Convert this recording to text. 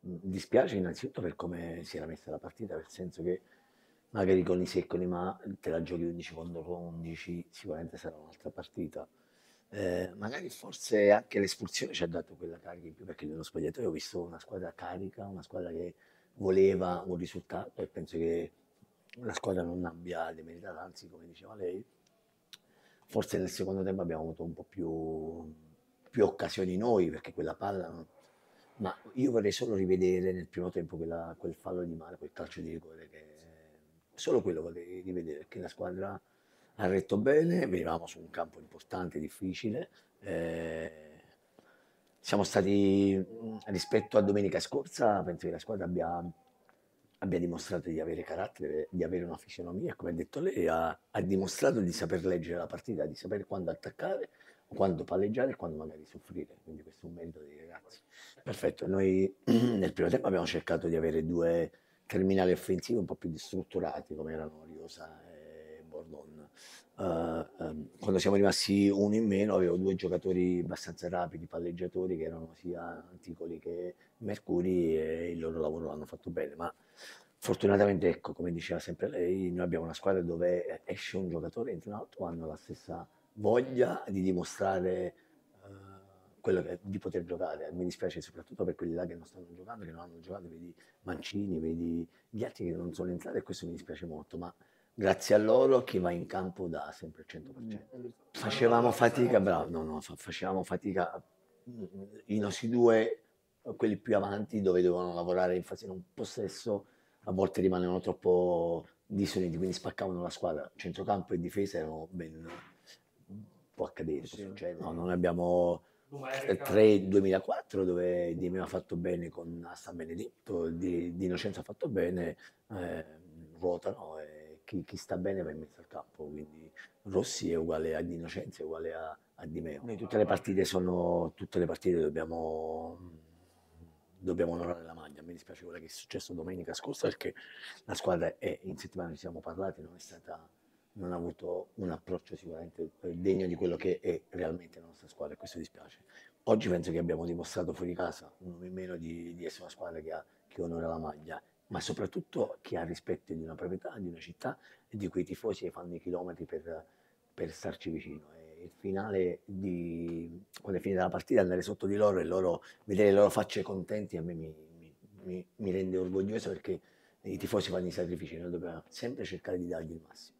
dispiace innanzitutto per come si era messa la partita, nel senso che magari con i secoli, ma te la giochi 11 contro 11, sicuramente sarà un'altra partita. Eh, magari forse anche l'espulsione ci ha dato quella carica in più, perché nello spogliatoio ho visto una squadra carica, una squadra che voleva un risultato e penso che la squadra non abbia demeritato, anzi come diceva lei, forse nel secondo tempo abbiamo avuto un po' più, più occasioni noi, perché quella palla... Ma io vorrei solo rivedere nel primo tempo quella, quel fallo di mare, quel calcio di rigore, che solo quello vorrei rivedere, perché la squadra ha retto bene, venivamo su un campo importante, difficile. Eh, siamo stati, rispetto a domenica scorsa, penso che la squadra abbia abbia dimostrato di avere carattere, di avere una fisionomia, come ha detto lei, ha, ha, dimostrato di saper leggere la partita, di sapere quando attaccare, quando palleggiare e quando magari soffrire. Quindi questo è un merito dei ragazzi. Perfetto, noi nel primo tempo abbiamo cercato di avere due terminali offensivi un po' più strutturati, come erano Riosa e Bordon. Uh, um, quando siamo rimasti uno in meno avevo due giocatori abbastanza rapidi, palleggiatori, che erano sia Anticoli che Mercuri e il loro lavoro l'hanno fatto bene, ma fortunatamente, ecco, come diceva sempre lei, noi abbiamo una squadra dove esce un giocatore e entra un altro, hanno la stessa voglia di dimostrare uh, quello che, di poter giocare. Mi dispiace soprattutto per quelli là che non stanno giocando, che non hanno giocato, vedi Mancini, vedi gli altri che non sono entrati e questo mi dispiace molto, ma grazie a loro chi va in campo dà sempre il 100%. Facevamo fatica, bravo, no, no, facevamo fatica i nostri due quelli più avanti dove dovevano lavorare in fase non possesso a volte rimanevano troppo disuniti, quindi spaccavano la squadra. Centrocampo e difesa erano ben... succedere. No, non abbiamo 3-2004 dove Di Meo ha fatto bene con San Benedetto, Di, Di Innocenzo ha fatto bene, eh, ruotano e chi, chi, sta bene va in mezzo al campo, quindi Rossi è uguale a Di Innocenzo, è uguale a, a Di Meo. Noi tutte le partite sono, tutte le partite dobbiamo dobbiamo onorare la maglia. Mi dispiace quello che è successo domenica scorsa perché la squadra è, in settimana ci siamo parlati, non è stata non ha avuto un approccio sicuramente degno di quello che è realmente la nostra squadra e questo dispiace. Oggi penso che abbiamo dimostrato fuori casa, uno in meno, di, di essere una squadra che, ha, che onora la maglia, ma soprattutto che ha rispetto di una proprietà, di una città e di quei tifosi che fanno i chilometri per, per starci vicino il finale di quando è finita la partita andare sotto di loro e loro, vedere le loro facce contenti a me mi, mi, mi rende orgoglioso perché i tifosi fanno i sacrifici, noi dobbiamo sempre cercare di dargli il massimo.